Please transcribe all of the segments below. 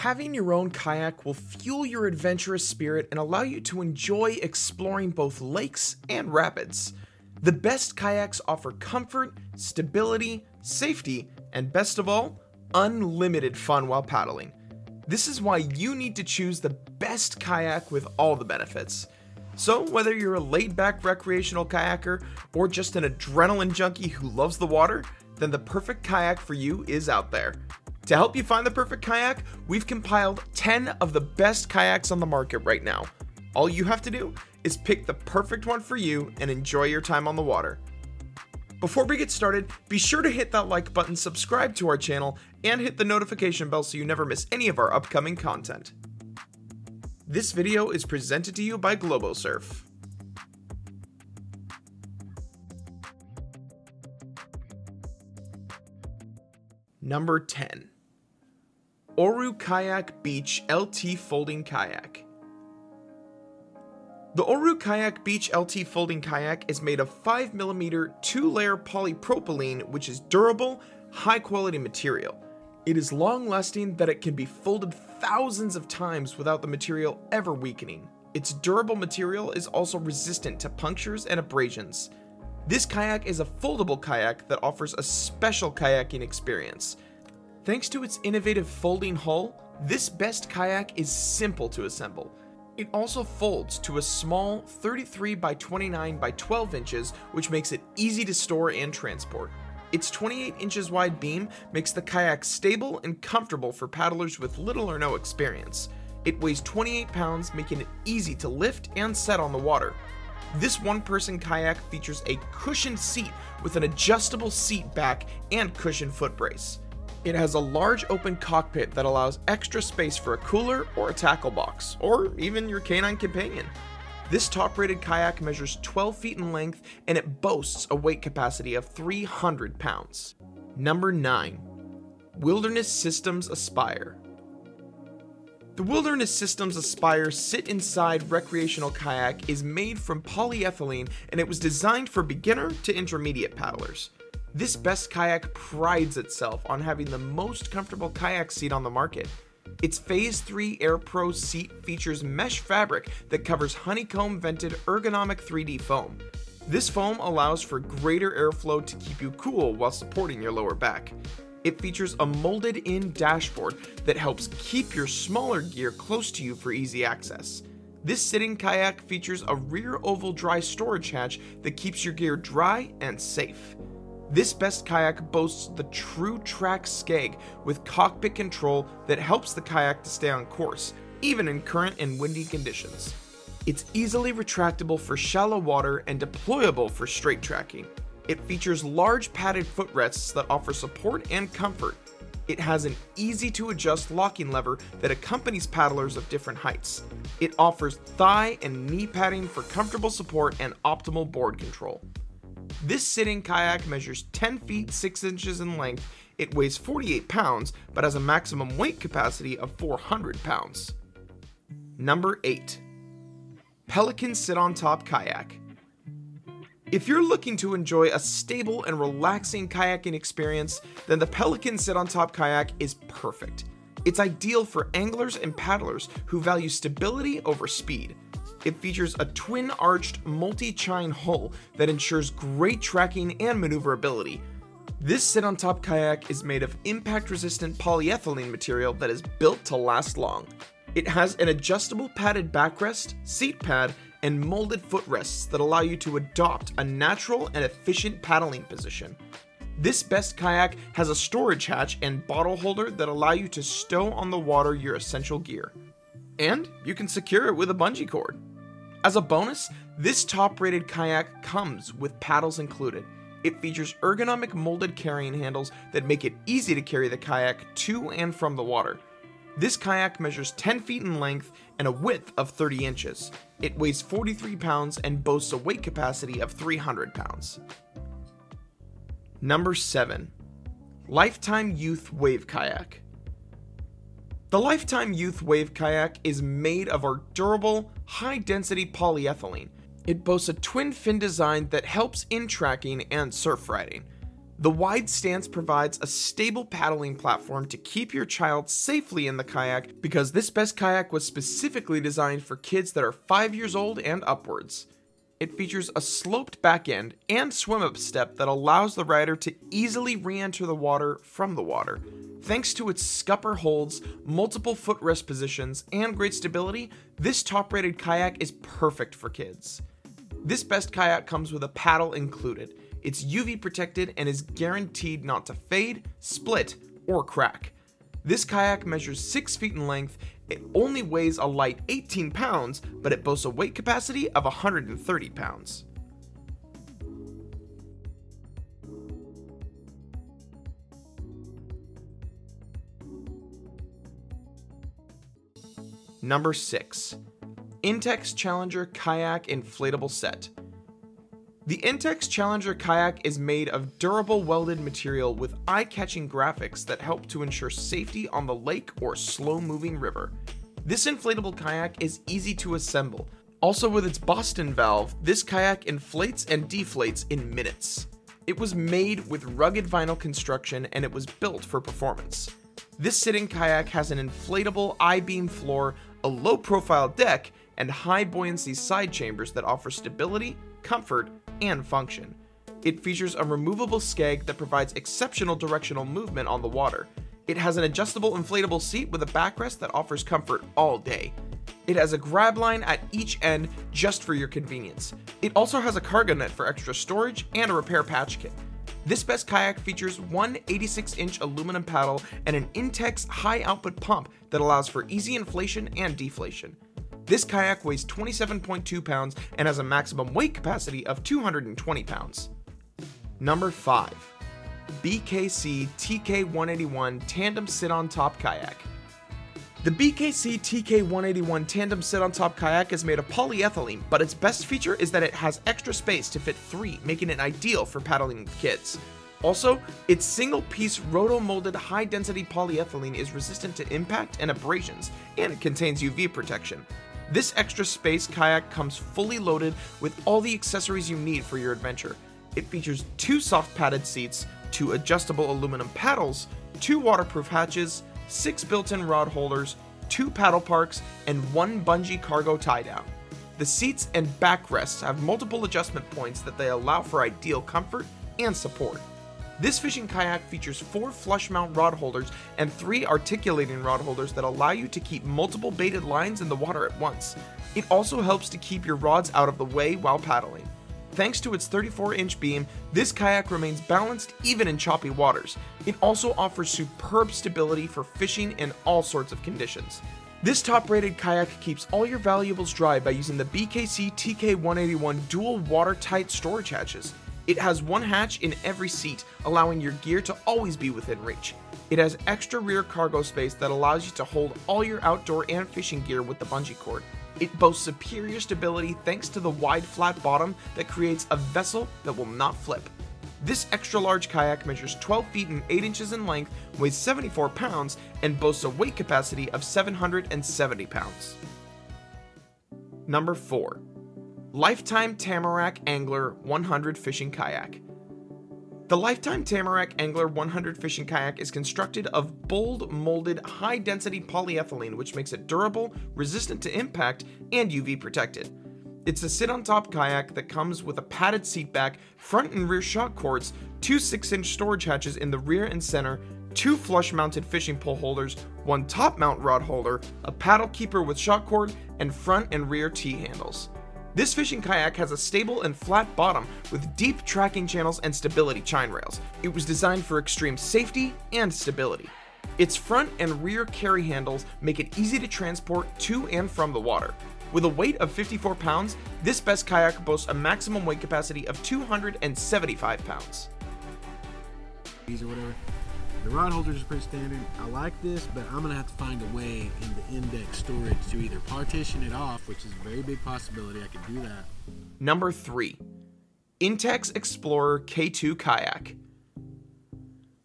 Having your own kayak will fuel your adventurous spirit and allow you to enjoy exploring both lakes and rapids. The best kayaks offer comfort, stability, safety, and best of all, unlimited fun while paddling. This is why you need to choose the best kayak with all the benefits. So, whether you're a laid back recreational kayaker or just an adrenaline junkie who loves the water, then the perfect kayak for you is out there. To help you find the perfect kayak, we've compiled 10 of the best kayaks on the market right now. All you have to do is pick the perfect one for you and enjoy your time on the water. Before we get started, be sure to hit that like button, subscribe to our channel, and hit the notification bell so you never miss any of our upcoming content. This video is presented to you by GloboSurf. Number 10 Oru Kayak Beach LT Folding Kayak. The Oru Kayak Beach LT Folding Kayak is made of 5mm 2 layer polypropylene, which is durable, high quality material. It is long lasting that it can be folded thousands of times without the material ever weakening. Its durable material is also resistant to punctures and abrasions. This kayak is a foldable kayak that offers a special kayaking experience. Thanks to its innovative folding hull, this best kayak is simple to assemble. It also folds to a small 33 by 29 by 12 inches, which makes it easy to store and transport. Its 28 inches wide beam makes the kayak stable and comfortable for paddlers with little or no experience. It weighs 28 pounds, making it easy to lift and set on the water. This one person kayak features a cushioned seat with an adjustable seat back and cushioned foot brace. It has a large open cockpit that allows extra space for a cooler or a tackle box, or even your canine companion. This top rated kayak measures 12 feet in length and it boasts a weight capacity of 300 pounds. Number 9 Wilderness Systems Aspire. The Wilderness Systems Aspire sit inside recreational kayak is made from polyethylene and it was designed for beginner to intermediate paddlers. This best kayak prides itself on having the most comfortable kayak seat on the market. Its Phase 3 Air Pro seat features mesh fabric that covers honeycomb vented ergonomic 3D foam. This foam allows for greater airflow to keep you cool while supporting your lower back. It features a molded in dashboard that helps keep your smaller gear close to you for easy access. This sitting kayak features a rear oval dry storage hatch that keeps your gear dry and safe. This best kayak boasts the True Track Skeg with cockpit control that helps the kayak to stay on course, even in current and windy conditions. It's easily retractable for shallow water and deployable for straight tracking. It features large padded footrests that offer support and comfort. It has an easy to adjust locking lever that accompanies paddlers of different heights. It offers thigh and knee padding for comfortable support and optimal board control. This sitting kayak measures 10 feet 6 inches in length. It weighs 48 pounds, but has a maximum weight capacity of 400 pounds. Number 8 Pelican Sit on Top Kayak. If you're looking to enjoy a stable and relaxing kayaking experience, then the Pelican Sit on Top Kayak is perfect. It's ideal for anglers and paddlers who value stability over speed. It features a twin arched multi chine hull that ensures great tracking and maneuverability. This sit on top kayak is made of impact resistant polyethylene material that is built to last long. It has an adjustable padded backrest, seat pad, and molded footrests that allow you to adopt a natural and efficient paddling position. This best kayak has a storage hatch and bottle holder that allow you to stow on the water your essential gear. And you can secure it with a bungee cord. As a bonus, this top rated kayak comes with paddles included. It features ergonomic molded carrying handles that make it easy to carry the kayak to and from the water. This kayak measures 10 feet in length and a width of 30 inches. It weighs 43 pounds and boasts a weight capacity of 300 pounds. Number 7 Lifetime Youth Wave Kayak. The Lifetime Youth Wave Kayak is made of our durable, high density polyethylene. It boasts a twin fin design that helps in tracking and surf riding. The wide stance provides a stable paddling platform to keep your child safely in the kayak because this best kayak was specifically designed for kids that are 5 years old and upwards. It features a sloped back end and swim up step that allows the rider to easily re enter the water from the water. Thanks to its scupper holes, multiple footrest positions, and great stability, this top rated kayak is perfect for kids. This best kayak comes with a paddle included. It's UV protected and is guaranteed not to fade, split, or crack. This kayak measures 6 feet in length, it only weighs a light 18 pounds, but it boasts a weight capacity of 130 pounds. Number 6. Intex Challenger Kayak Inflatable Set. The Intex Challenger kayak is made of durable welded material with eye-catching graphics that help to ensure safety on the lake or slow-moving river. This inflatable kayak is easy to assemble. Also with its Boston valve, this kayak inflates and deflates in minutes. It was made with rugged vinyl construction and it was built for performance. This sitting kayak has an inflatable I-beam floor, a low-profile deck, and high buoyancy side chambers that offer stability, comfort, and function. It features a removable skeg that provides exceptional directional movement on the water. It has an adjustable inflatable seat with a backrest that offers comfort all day. It has a grab line at each end just for your convenience. It also has a cargo net for extra storage and a repair patch kit. This best kayak features one 86 inch aluminum paddle and an Intex high output pump that allows for easy inflation and deflation. This kayak weighs 27.2 pounds and has a maximum weight capacity of 220 pounds. Number 5. BKC TK181 Tandem Sit on Top Kayak. The BKC TK181 Tandem Sit on Top Kayak is made of polyethylene, but its best feature is that it has extra space to fit three, making it ideal for paddling with kids. Also, its single piece roto molded high density polyethylene is resistant to impact and abrasions, and it contains UV protection. This extra space kayak comes fully loaded with all the accessories you need for your adventure. It features two soft padded seats, two adjustable aluminum paddles, two waterproof hatches, six built-in rod holders, two paddle parks, and one bungee cargo tie down. The seats and backrests have multiple adjustment points that they allow for ideal comfort and support. This fishing kayak features four flush mount rod holders and three articulating rod holders that allow you to keep multiple baited lines in the water at once. It also helps to keep your rods out of the way while paddling. Thanks to its 34 inch beam, this kayak remains balanced even in choppy waters. It also offers superb stability for fishing in all sorts of conditions. This top rated kayak keeps all your valuables dry by using the BKC TK181 dual watertight storage hatches. It has one hatch in every seat, allowing your gear to always be within reach. It has extra rear cargo space that allows you to hold all your outdoor and fishing gear with the bungee cord. It boasts superior stability thanks to the wide flat bottom that creates a vessel that will not flip. This extra large kayak measures 12 feet and 8 inches in length, weighs 74 pounds, and boasts a weight capacity of 770 pounds. Number 4. Lifetime Tamarack Angler 100 Fishing Kayak. The Lifetime Tamarack Angler 100 Fishing Kayak is constructed of blow molded high density polyethylene which makes it durable, resistant to impact, and UV protected. It's a sit on top kayak that comes with a padded seat back, front and rear shock cords, two 6 inch storage hatches in the rear and center, two flush mounted fishing pole holders, one top mount rod holder, a paddle keeper with shock cord, and front and rear T handles. This fishing kayak has a stable and flat bottom with deep tracking channels and stability chine rails. It was designed for extreme safety and stability. Its front and rear carry handles make it easy to transport to and from the water. With a weight of 54 pounds, this best kayak boasts a maximum weight capacity of 275 pounds. Whatever. The rod holders are pretty standard. I like this, but I'm gonna have to find a way in the index storage to either partition it off, which is a very big possibility. I could do that. Number 3. Intex Explorer K2 Kayak.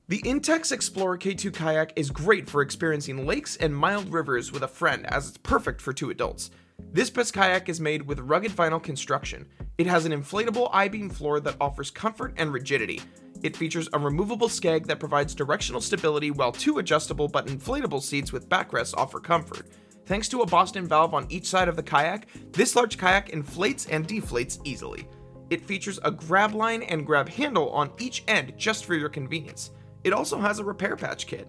The Intex Explorer K2 kayak is great for experiencing lakes and mild rivers with a friend as it's perfect for two adults. This best kayak is made with rugged vinyl construction. It has an inflatable I-beam floor that offers comfort and rigidity. It features a removable skeg that provides directional stability while two adjustable but inflatable seats with backrests offer comfort. Thanks to a Boston valve on each side of the kayak, this large kayak inflates and deflates easily. It features a grab line and grab handle on each end just for your convenience. It also has a repair patch kit.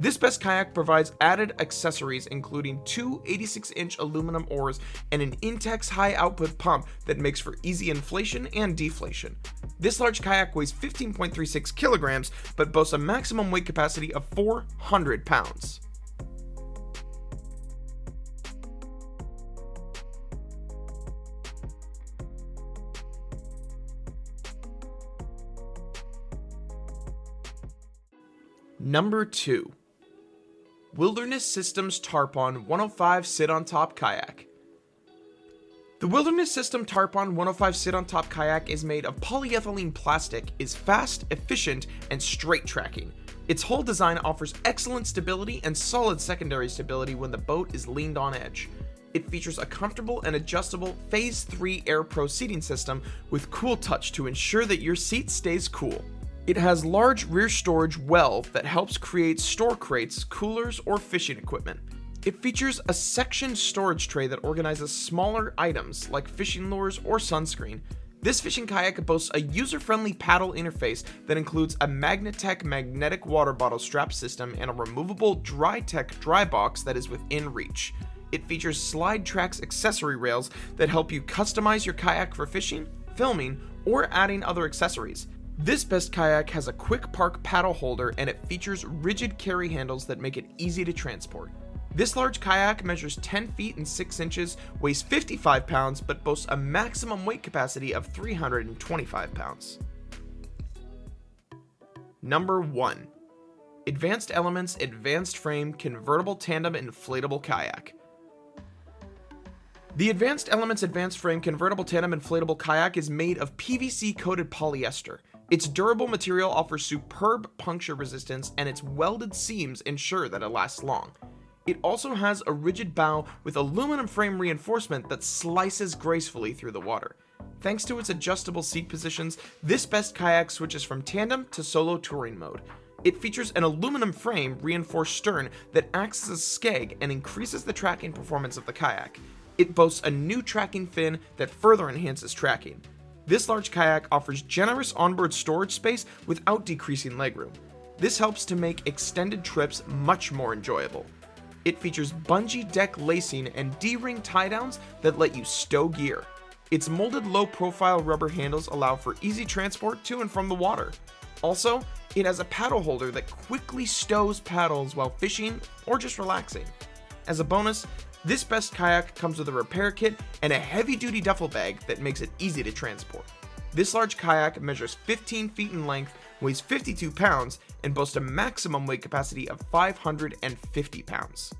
This best kayak provides added accessories including two 86-inch aluminum oars and an Intex high output pump that makes for easy inflation and deflation. This large kayak weighs 15.36 kilograms but boasts a maximum weight capacity of 400 pounds. Number 2 Wilderness Systems Tarpon 105 Sit on Top Kayak. The Wilderness System Tarpon 105 Sit on Top Kayak is made of polyethylene plastic, is fast, efficient, and straight tracking. Its whole design offers excellent stability and solid secondary stability when the boat is leaned on edge. It features a comfortable and adjustable Phase 3 Air Pro seating system with Cool Touch to ensure that your seat stays cool. It has large rear storage well that helps create store crates, coolers, or fishing equipment. It features a sectioned storage tray that organizes smaller items like fishing lures or sunscreen. This fishing kayak boasts a user-friendly paddle interface that includes a Magnetec magnetic water bottle strap system and a removable DryTech dry box that is within reach. It features SlideTrax accessory rails that help you customize your kayak for fishing, filming, or adding other accessories. This best kayak has a quick park paddle holder and it features rigid carry handles that make it easy to transport. This large kayak measures 10 feet and 6 inches, weighs 55 pounds, but boasts a maximum weight capacity of 325 pounds. Number 1 Advanced Elements Advanced Frame Convertible Tandem Inflatable Kayak. The Advanced Elements Advanced Frame Convertible Tandem Inflatable Kayak is made of PVC coated polyester. Its durable material offers superb puncture resistance and its welded seams ensure that it lasts long. It also has a rigid bow with aluminum frame reinforcement that slices gracefully through the water. Thanks to its adjustable seat positions, this best kayak switches from tandem to solo touring mode. It features an aluminum frame reinforced stern that acts as a skeg and increases the tracking performance of the kayak. It boasts a new tracking fin that further enhances tracking. This large kayak offers generous onboard storage space without decreasing legroom. This helps to make extended trips much more enjoyable. It features bungee deck lacing and D-ring tie downs that let you stow gear. Its molded low profile rubber handles allow for easy transport to and from the water. Also, it has a paddle holder that quickly stows paddles while fishing or just relaxing. As a bonus, this best kayak comes with a repair kit and a heavy duty duffel bag that makes it easy to transport. This large kayak measures 15 feet in length, weighs 52 pounds, and boasts a maximum weight capacity of 550 pounds.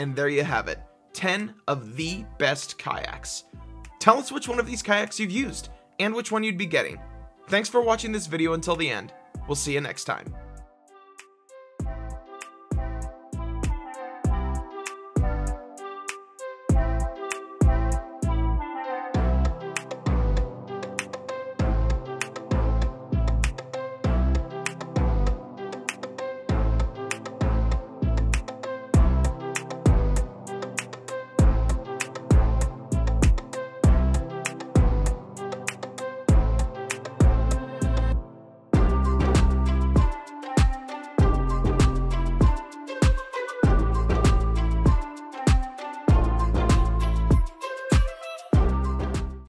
And there you have it 10 of the best kayaks. Tell us which one of these kayaks you've used and which one you'd be getting. Thanks for watching this video until the end. We'll see you next time.